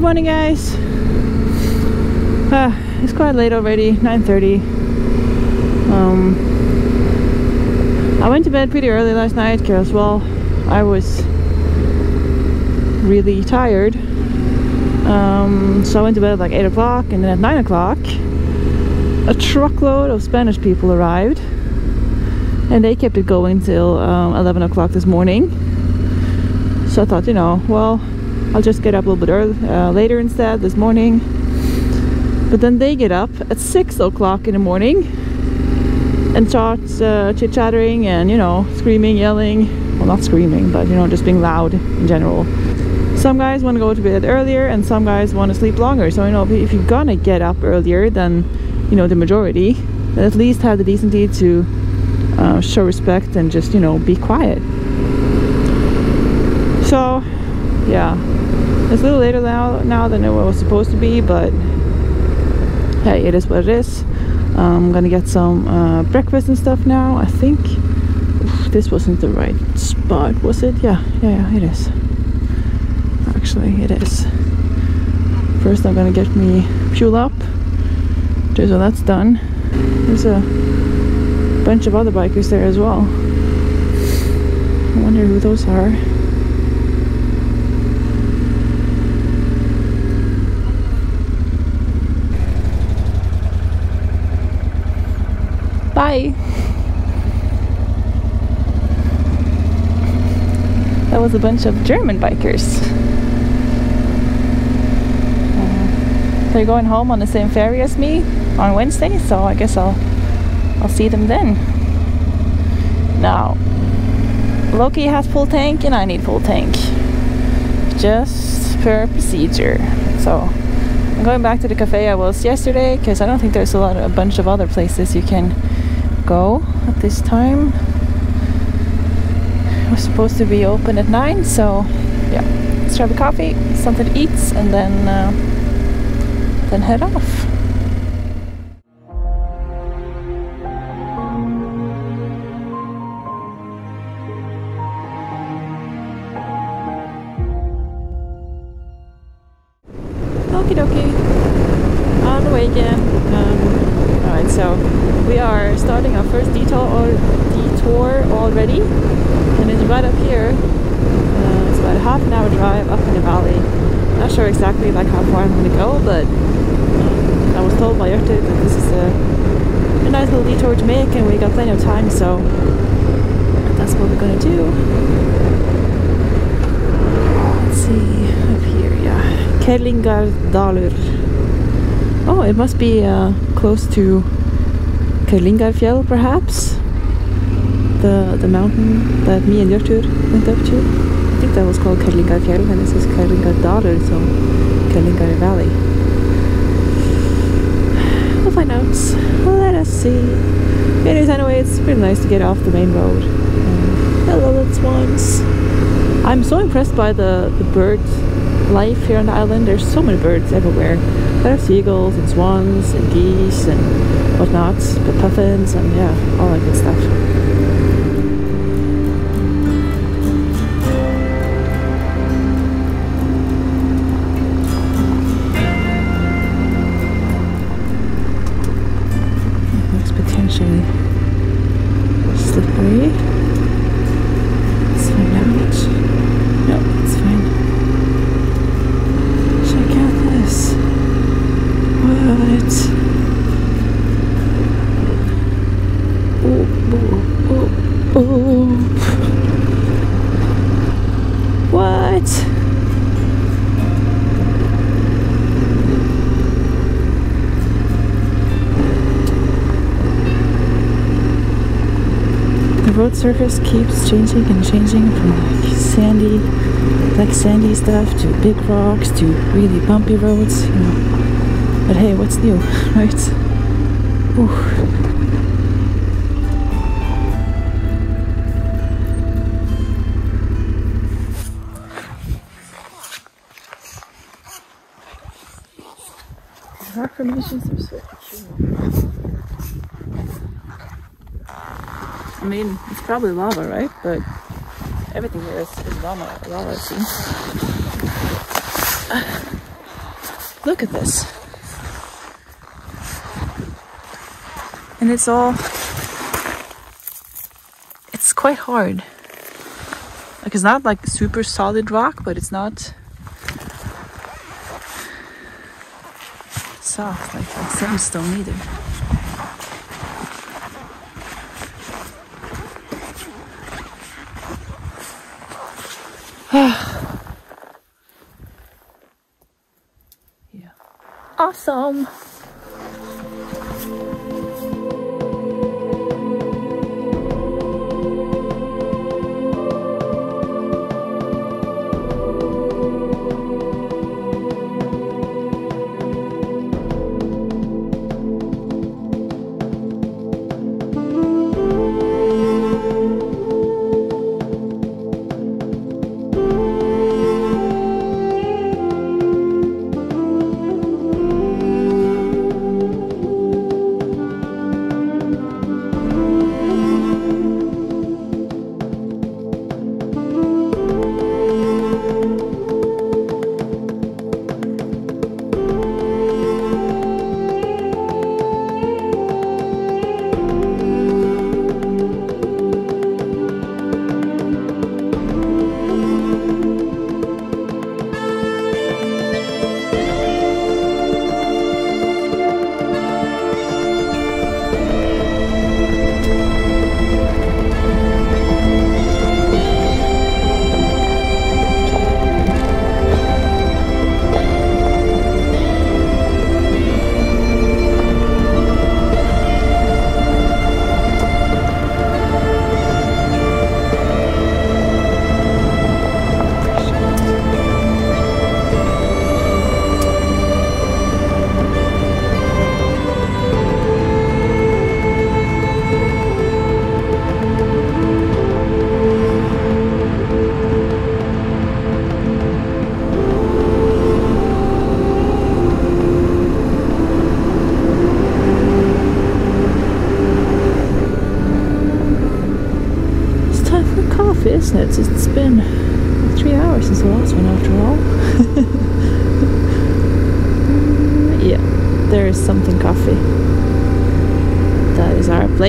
Good morning guys. Uh, it's quite late already, 9.30. Um, I went to bed pretty early last night because, well, I was really tired. Um, so I went to bed at like 8 o'clock and then at 9 o'clock a truckload of Spanish people arrived and they kept it going till um, 11 o'clock this morning. So I thought, you know, well, I'll just get up a little bit early, uh, later instead this morning. But then they get up at 6 o'clock in the morning and start uh, chit-chattering and, you know, screaming, yelling. Well, not screaming, but, you know, just being loud in general. Some guys want to go to bed earlier and some guys want to sleep longer. So, you know, if you're gonna get up earlier than, you know, the majority, then at least have the decency to uh, show respect and just, you know, be quiet. So, yeah, it's a little later now, now than it was supposed to be, but hey, it is what it is. I'm gonna get some uh, breakfast and stuff now. I think this wasn't the right spot, was it? Yeah, yeah, yeah, it is. Actually, it is. First, I'm gonna get me fuel up. Okay, so that's done. There's a bunch of other bikers there as well. I wonder who those are. Bye. That was a bunch of German bikers. Uh, they're going home on the same ferry as me on Wednesday, so I guess I'll I'll see them then. Now, Loki has full tank and I need full tank. Just per procedure. So, I'm going back to the cafe I was yesterday because I don't think there's a lot of, a bunch of other places you can go at this time. Was supposed to be open at 9, so yeah. Let's grab a coffee, something to eat, and then uh, then head off. Valley. Not sure exactly like how far I'm to go, but I was told by Jurte that this is a, a nice little detour to make and we got plenty of time, so that's what we're to do. Let's see, up here, yeah. Kerlingardalur. Oh, it must be uh, close to Kerlingarfjell, perhaps? The the mountain that me and Jurtur went up to. That was called Kalinga Kerlingarfjell, and this is Kerlingardalur, so Kerlingar Valley. We'll find out. Let us see. Anyways, anyway, it's pretty nice to get off the main road. Um, hello, little swans. I'm so impressed by the, the bird life here on the island. There's so many birds everywhere. There are seagulls and swans and geese and whatnot, but puffins and yeah, all that good stuff. Surface keeps changing and changing from like sandy, like sandy stuff to big rocks to really bumpy roads, you know. But hey, what's new, right? Ooh. Are so. I mean, it's probably lava, right? But everything here is, is lava, lava. Look at this. And it's all, it's quite hard. Like it's not like super solid rock, but it's not soft like, like sandstone either. yeah. Awesome.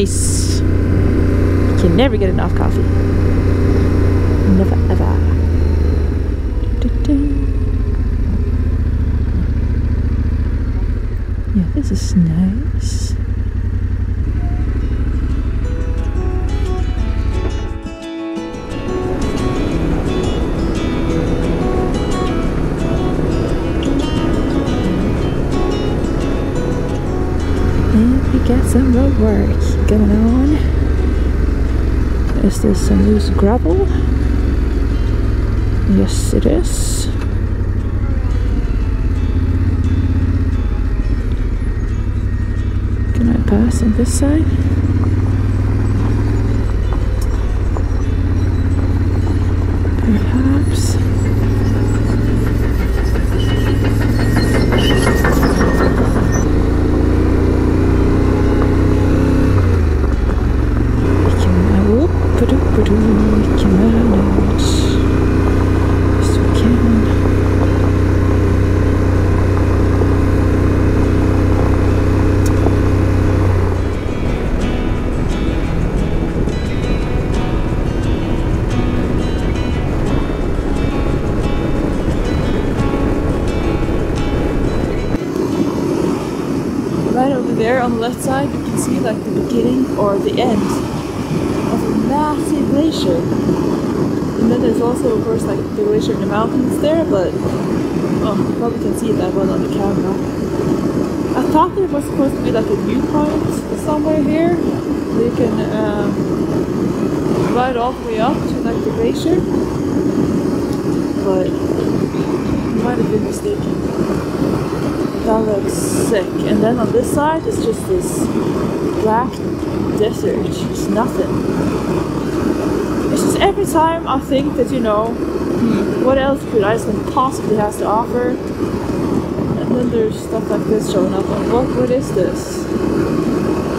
Place. You can never get enough coffee. Never ever. Yeah, this is nice. And we got some road work going on. Is this some loose gravel? Yes, it is. Can I pass on this side? Or the end of a massive glacier. And then there's also, of course, like the glacier in the mountains there, but oh, you probably can see that well on the camera. I thought there was supposed to be like a viewpoint somewhere here, you can um, ride all the way up to like the glacier, but I might have been mistaken. That looks sick. And then on this side, it's just this black desert. It's nothing. It's just every time I think that, you know, hmm, what else could Iceland possibly has to offer? And then there's stuff like this showing up. And what, what is this?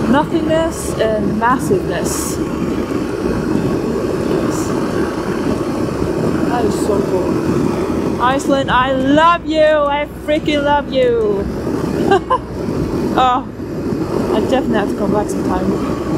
Nothingness and massiveness. Yes. That is so cool. Iceland, I love you! I freaking love you! oh, I definitely have to come back sometime.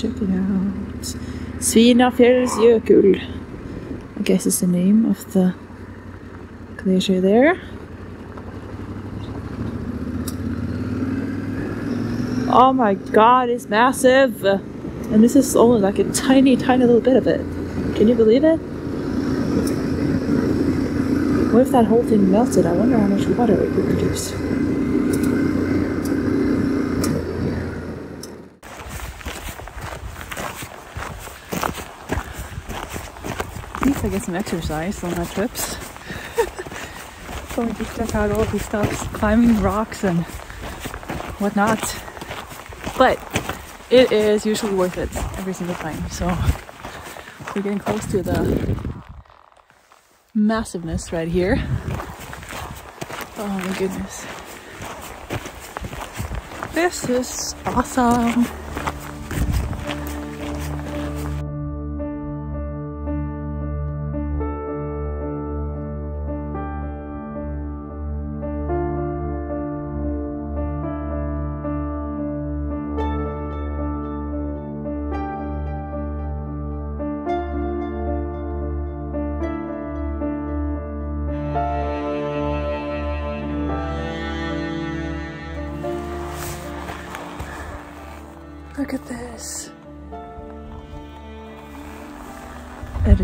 Check it out. Svínafellsjökull. I guess is the name of the glacier there. Oh my god, it's massive! And this is only like a tiny, tiny little bit of it. Can you believe it? What if that whole thing melted? I wonder how much water it would produce. I get some exercise on my trips. Going to check out all these stuff, climbing rocks and whatnot. But it is usually worth it every single time. So we're getting close to the massiveness right here. Oh my goodness. This is awesome.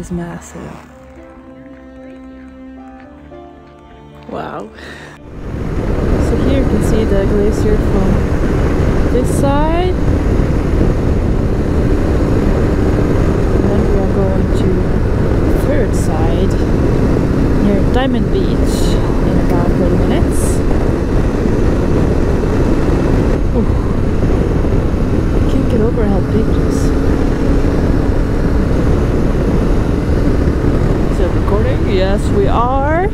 Is massive. Wow. So here you can see the glacier from this side. And then we are going to the third side near Diamond Beach in about 30 minutes. Ooh it over and help pictures. Is it recording? Yes, we are.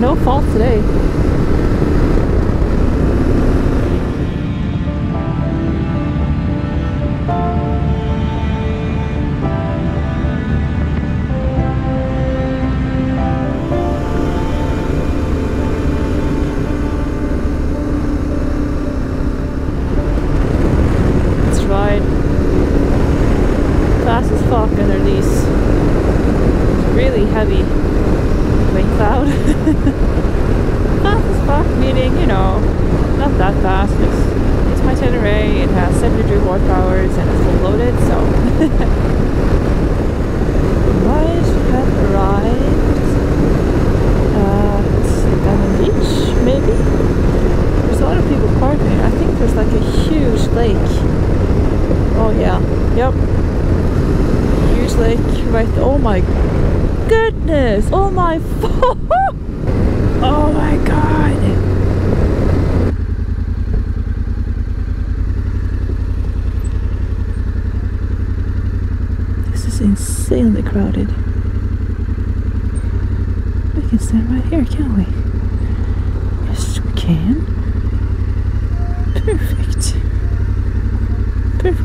No fault today.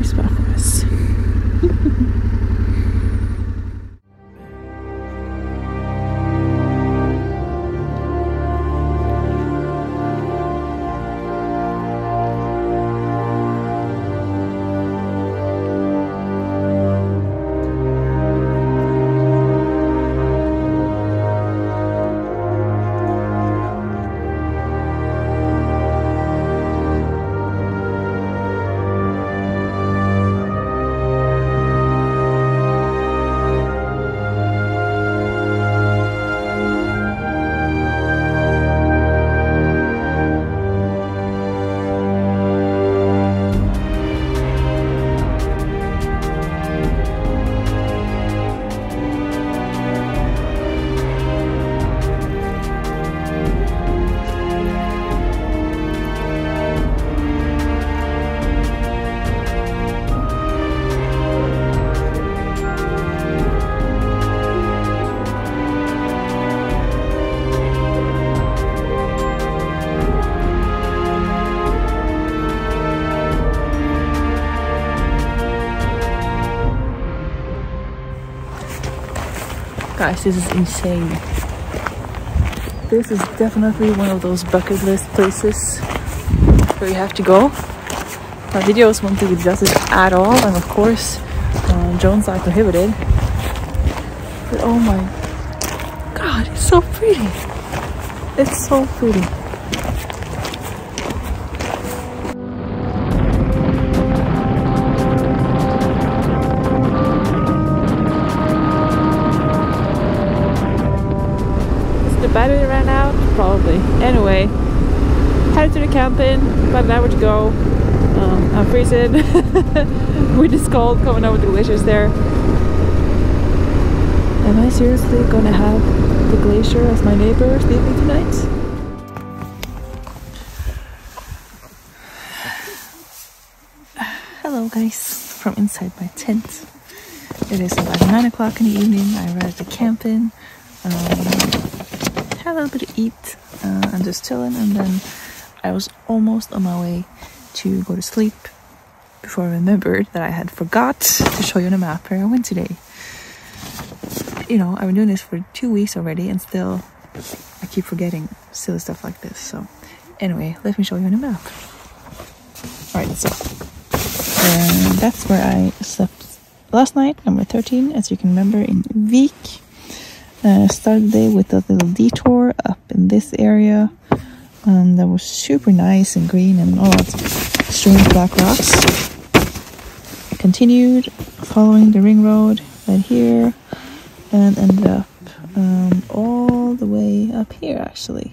Spot for us. Guys, this is insane. This is definitely one of those bucket list places where you have to go. My videos won't do justice at all, and of course, uh, Jones are prohibited. But oh my god, it's so pretty! It's so pretty. Headed to the camping, about an hour to go. Um, I'm freezing. Wind is cold coming over the glaciers there. Am I seriously gonna have the glacier as my neighbor sleeping tonight? Hello guys, from inside my tent. It is about 9 o'clock in the evening. I arrived at camping. Um, had a little bit to eat uh, and just chilling and then I was almost on my way to go to sleep before I remembered that I had forgot to show you on the map where I went today. You know, I've been doing this for two weeks already and still I keep forgetting silly stuff like this. So anyway, let me show you on the map. Alright, so that's where I slept last night, number 13, as you can remember, in Vík. Uh, started the day with a little detour up in this area. Um, that was super nice and green and all that strange black rocks. Continued following the ring road right here and ended up um, all the way up here actually.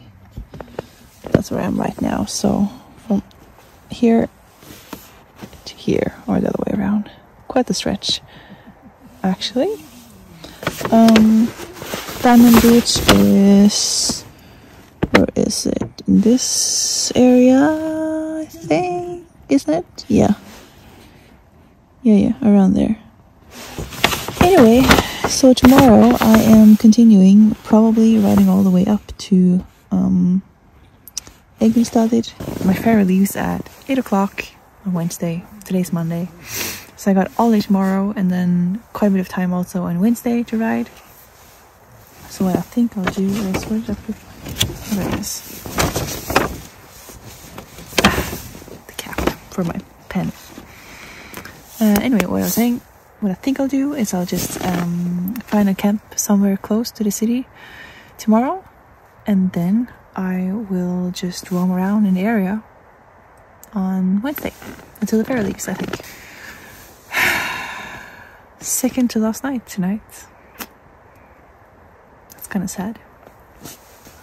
That's where I am right now. So from here to here or the other way around. Quite the stretch actually. Um, Diamond Beach is where is it? This area, I think, isn't it? Yeah. Yeah, yeah, around there. Anyway, so tomorrow I am continuing, probably riding all the way up to um. My ferry leaves at 8 o'clock on Wednesday. Today's Monday. So I got all day tomorrow and then quite a bit of time also on Wednesday to ride. So what I think I'll do is, where did I put there it is. the cap for my pen. Uh, anyway, what I was saying, what I think I'll do is I'll just um, find a camp somewhere close to the city tomorrow and then I will just roam around in the area on Wednesday until the leaves, I think. Second to last night tonight That's kind of sad.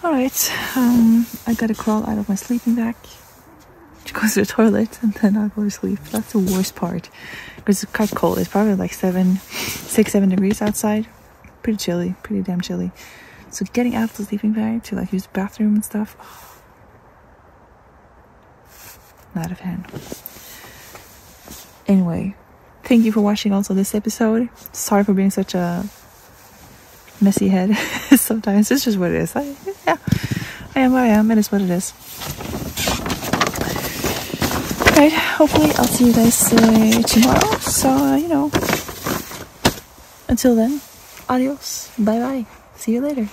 Alright, um, I gotta crawl out of my sleeping bag to go to the toilet and then I'll go to sleep. That's the worst part because it's quite cold. It's probably like seven, six, seven degrees outside. Pretty chilly, pretty damn chilly. So getting out of the sleeping bag to like use the bathroom and stuff, not a fan. Anyway, thank you for watching also this episode. Sorry for being such a messy head sometimes. It's just what it is. I, yeah, I am what I am. It is what it is. Alright, hopefully I'll see you guys uh, tomorrow. So, uh, you know, until then, adios. Bye bye. See you later.